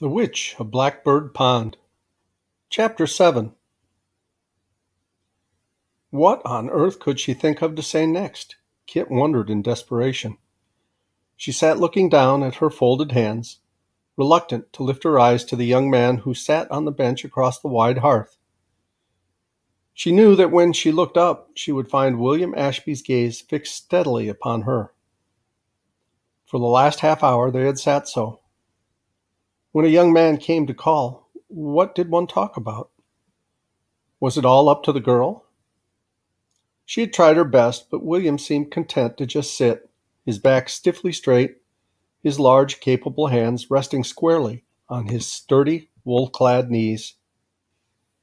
The Witch of Blackbird Pond. Chapter 7 What on earth could she think of to say next? Kit wondered in desperation. She sat looking down at her folded hands, reluctant to lift her eyes to the young man who sat on the bench across the wide hearth. She knew that when she looked up, she would find William Ashby's gaze fixed steadily upon her. For the last half hour they had sat so when a young man came to call, what did one talk about? Was it all up to the girl? She had tried her best, but William seemed content to just sit, his back stiffly straight, his large, capable hands resting squarely on his sturdy, wool clad knees.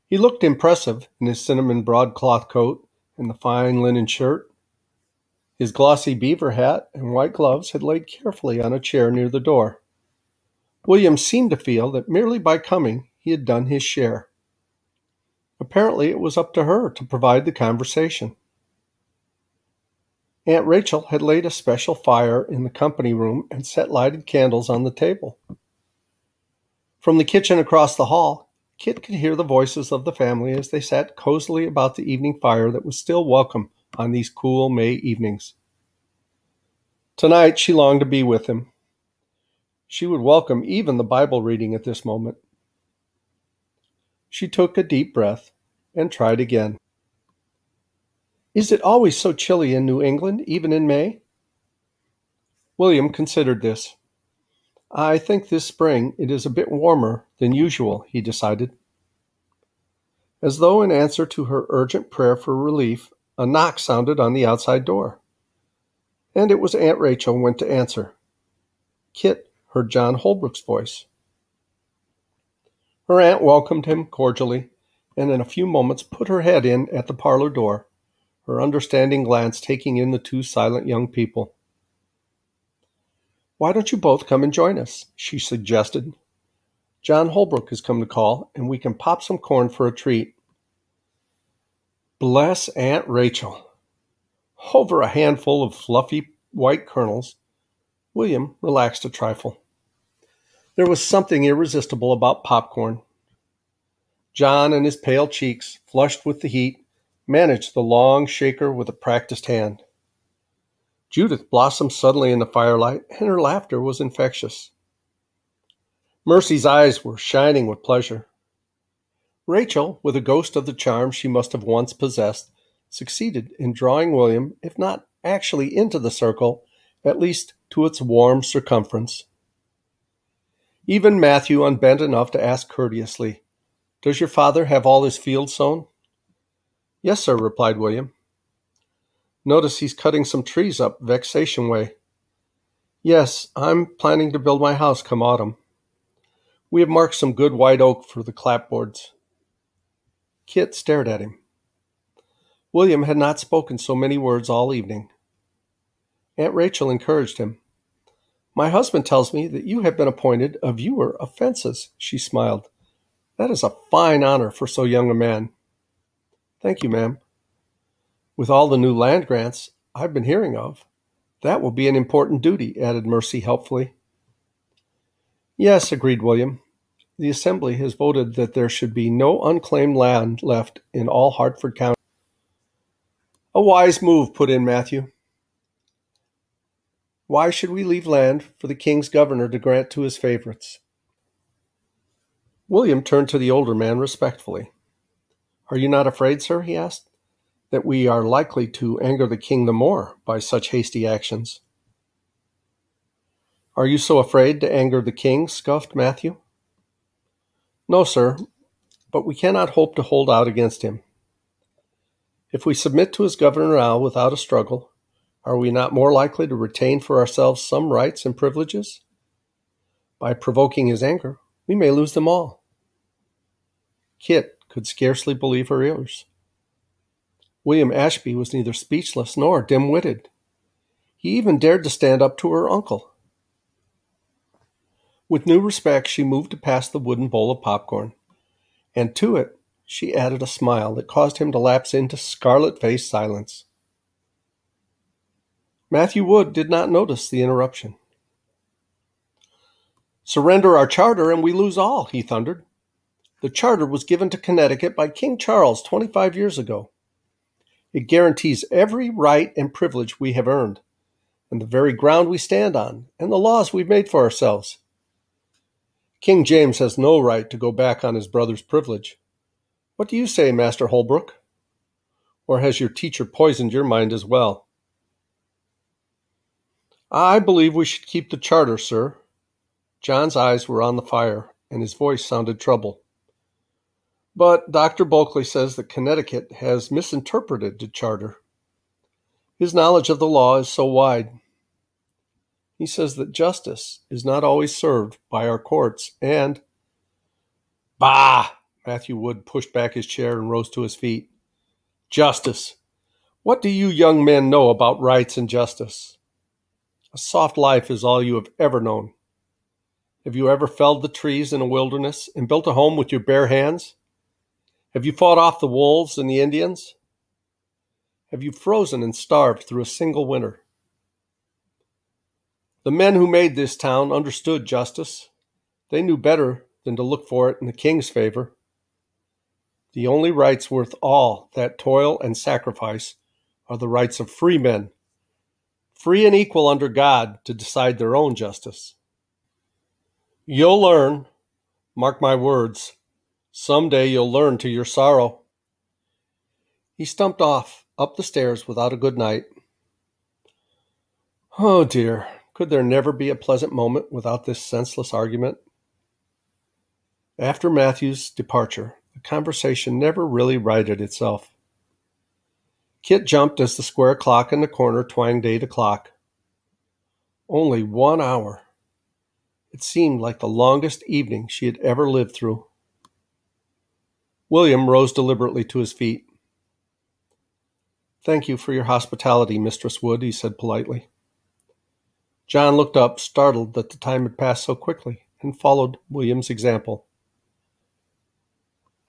He looked impressive in his cinnamon broadcloth coat and the fine linen shirt. His glossy beaver hat and white gloves had laid carefully on a chair near the door. William seemed to feel that merely by coming he had done his share. Apparently, it was up to her to provide the conversation. Aunt Rachel had laid a special fire in the company room and set lighted candles on the table. From the kitchen across the hall, Kit could hear the voices of the family as they sat cozily about the evening fire that was still welcome on these cool May evenings. Tonight she longed to be with him, she would welcome even the Bible reading at this moment. She took a deep breath and tried again. Is it always so chilly in New England, even in May? William considered this. I think this spring it is a bit warmer than usual, he decided. As though in answer to her urgent prayer for relief, a knock sounded on the outside door. And it was Aunt Rachel went to answer. Kit heard John Holbrook's voice. Her aunt welcomed him cordially, and in a few moments put her head in at the parlor door, her understanding glance taking in the two silent young people. Why don't you both come and join us? she suggested. John Holbrook has come to call, and we can pop some corn for a treat. Bless Aunt Rachel. Over a handful of fluffy white kernels, William relaxed a trifle. There was something irresistible about popcorn. John and his pale cheeks, flushed with the heat, managed the long shaker with a practiced hand. Judith blossomed suddenly in the firelight, and her laughter was infectious. Mercy's eyes were shining with pleasure. Rachel, with a ghost of the charm she must have once possessed, succeeded in drawing William, if not actually into the circle, at least to its warm circumference. Even Matthew unbent enough to ask courteously, Does your father have all his fields sown? Yes, sir, replied William. Notice he's cutting some trees up Vexation way. Yes, I'm planning to build my house come autumn. We have marked some good white oak for the clapboards. Kit stared at him. William had not spoken so many words all evening. Aunt Rachel encouraged him. My husband tells me that you have been appointed a viewer of fences, she smiled. That is a fine honor for so young a man. Thank you, ma'am. With all the new land grants I've been hearing of, that will be an important duty, added Mercy helpfully. Yes, agreed William. The Assembly has voted that there should be no unclaimed land left in all Hartford County. A wise move, put in Matthew. Why should we leave land for the king's governor to grant to his favorites? William turned to the older man respectfully. Are you not afraid, sir, he asked, that we are likely to anger the king the more by such hasty actions? Are you so afraid to anger the king? scoffed Matthew. No, sir, but we cannot hope to hold out against him. If we submit to his governor now without a struggle, are we not more likely to retain for ourselves some rights and privileges? By provoking his anger, we may lose them all. Kit could scarcely believe her ears. William Ashby was neither speechless nor dim witted. He even dared to stand up to her uncle. With new respect, she moved to pass the wooden bowl of popcorn, and to it she added a smile that caused him to lapse into scarlet faced silence. Matthew Wood did not notice the interruption. Surrender our charter and we lose all, he thundered. The charter was given to Connecticut by King Charles 25 years ago. It guarantees every right and privilege we have earned, and the very ground we stand on, and the laws we've made for ourselves. King James has no right to go back on his brother's privilege. What do you say, Master Holbrook? Or has your teacher poisoned your mind as well? I believe we should keep the charter, sir. John's eyes were on the fire, and his voice sounded troubled. But Dr. Bulkeley says that Connecticut has misinterpreted the charter. His knowledge of the law is so wide. He says that justice is not always served by our courts, and. Bah! Matthew Wood pushed back his chair and rose to his feet. Justice. What do you young men know about rights and justice? A soft life is all you have ever known. Have you ever felled the trees in a wilderness and built a home with your bare hands? Have you fought off the wolves and the Indians? Have you frozen and starved through a single winter? The men who made this town understood justice. They knew better than to look for it in the king's favor. The only rights worth all that toil and sacrifice are the rights of free men, free and equal under God to decide their own justice. You'll learn, mark my words, some day you'll learn to your sorrow. He stumped off up the stairs without a good night. Oh dear, could there never be a pleasant moment without this senseless argument? After Matthew's departure, the conversation never really righted itself. Kit jumped as the square clock in the corner twanged eight o'clock. Only one hour. It seemed like the longest evening she had ever lived through. William rose deliberately to his feet. Thank you for your hospitality, Mistress Wood, he said politely. John looked up, startled that the time had passed so quickly, and followed William's example.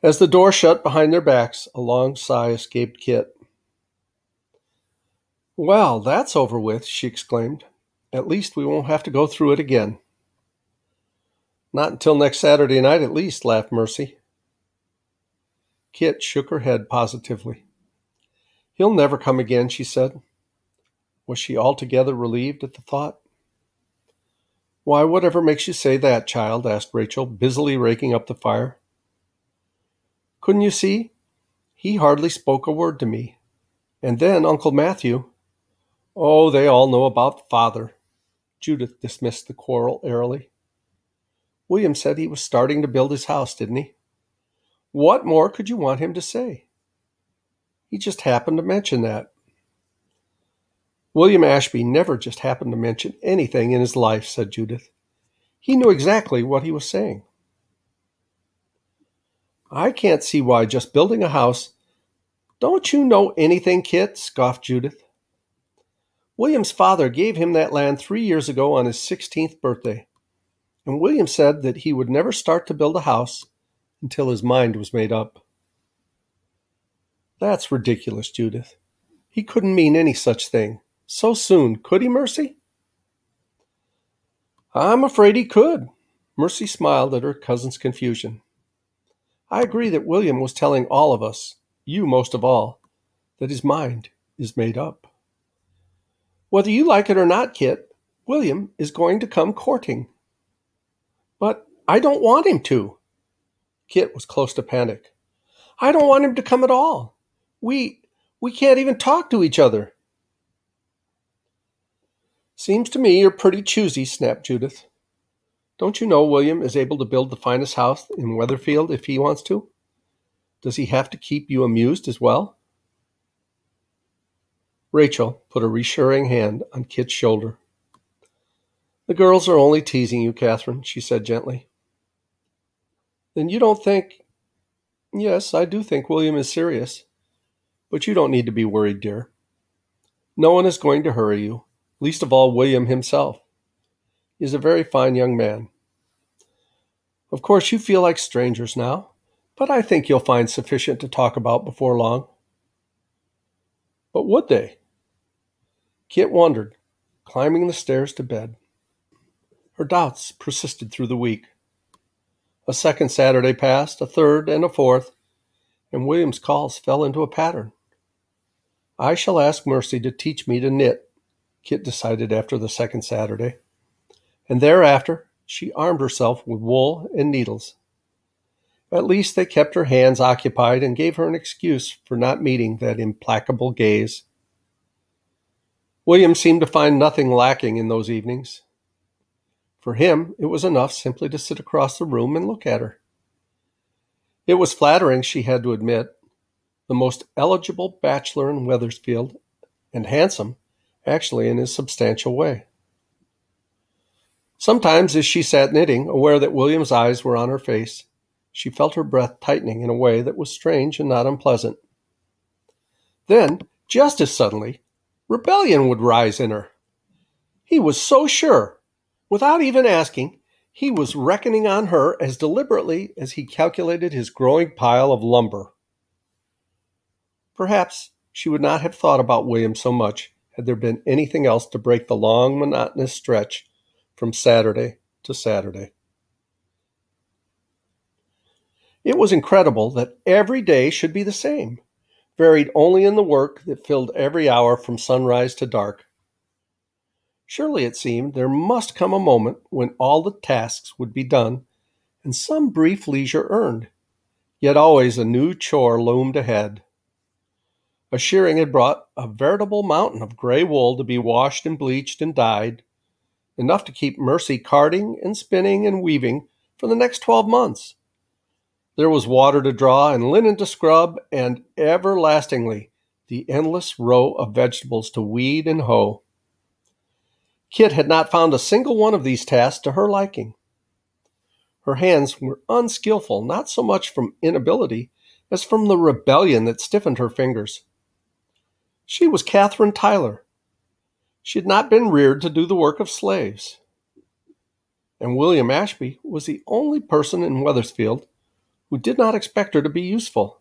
As the door shut behind their backs, a long sigh escaped Kit. Well, that's over with, she exclaimed. At least we won't have to go through it again. Not until next Saturday night, at least, laughed Mercy. Kit shook her head positively. He'll never come again, she said. Was she altogether relieved at the thought? Why, whatever makes you say that, child? asked Rachel, busily raking up the fire. Couldn't you see? He hardly spoke a word to me. And then Uncle Matthew. Oh, they all know about the father. Judith dismissed the quarrel airily. William said he was starting to build his house, didn't he? What more could you want him to say? He just happened to mention that. William Ashby never just happened to mention anything in his life, said Judith. He knew exactly what he was saying. I can't see why just building a house. Don't you know anything, Kit? scoffed Judith. William's father gave him that land three years ago on his 16th birthday, and William said that he would never start to build a house until his mind was made up. That's ridiculous, Judith. He couldn't mean any such thing. So soon, could he, Mercy? I'm afraid he could. Mercy smiled at her cousin's confusion. I agree that William was telling all of us, you most of all, that his mind is made up. Whether you like it or not, Kit, William is going to come courting. But I don't want him to. Kit was close to panic. I don't want him to come at all. We we can't even talk to each other. Seems to me you're pretty choosy, snapped Judith. Don't you know William is able to build the finest house in Wethersfield if he wants to? Does he have to keep you amused as well? Rachel put a reassuring hand on Kit's shoulder. The girls are only teasing you, Catherine, she said gently. Then you don't think. Yes, I do think William is serious. But you don't need to be worried, dear. No one is going to hurry you, least of all William himself. He is a very fine young man. Of course, you feel like strangers now, but I think you'll find sufficient to talk about before long. But would they? Kit wondered, climbing the stairs to bed. Her doubts persisted through the week. A second Saturday passed, a third, and a fourth, and William's calls fell into a pattern. I shall ask Mercy to teach me to knit, Kit decided after the second Saturday, and thereafter she armed herself with wool and needles. At least they kept her hands occupied and gave her an excuse for not meeting that implacable gaze. William seemed to find nothing lacking in those evenings. For him, it was enough simply to sit across the room and look at her. It was flattering, she had to admit. The most eligible bachelor in Wethersfield, and handsome, actually, in his substantial way. Sometimes, as she sat knitting, aware that William's eyes were on her face, she felt her breath tightening in a way that was strange and not unpleasant. Then, just as suddenly, rebellion would rise in her. He was so sure Without even asking, he was reckoning on her as deliberately as he calculated his growing pile of lumber. Perhaps she would not have thought about William so much had there been anything else to break the long, monotonous stretch from Saturday to Saturday. It was incredible that every day should be the same, varied only in the work that filled every hour from sunrise to dark. Surely, it seemed, there must come a moment when all the tasks would be done and some brief leisure earned. Yet always a new chore loomed ahead. A shearing had brought a veritable mountain of gray wool to be washed and bleached and dyed, enough to keep Mercy carding and spinning and weaving for the next twelve months. There was water to draw and linen to scrub, and everlastingly the endless row of vegetables to weed and hoe. Kit had not found a single one of these tasks to her liking. Her hands were unskilful, not so much from inability as from the rebellion that stiffened her fingers. She was Catherine Tyler. She had not been reared to do the work of slaves. And William Ashby was the only person in Wethersfield who did not expect her to be useful,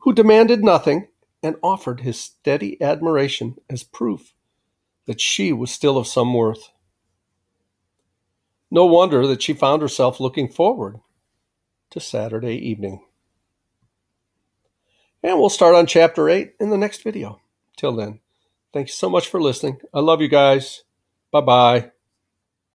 who demanded nothing and offered his steady admiration as proof that she was still of some worth. No wonder that she found herself looking forward to Saturday evening. And we'll start on chapter 8 in the next video. Till then, thanks so much for listening. I love you guys. Bye bye.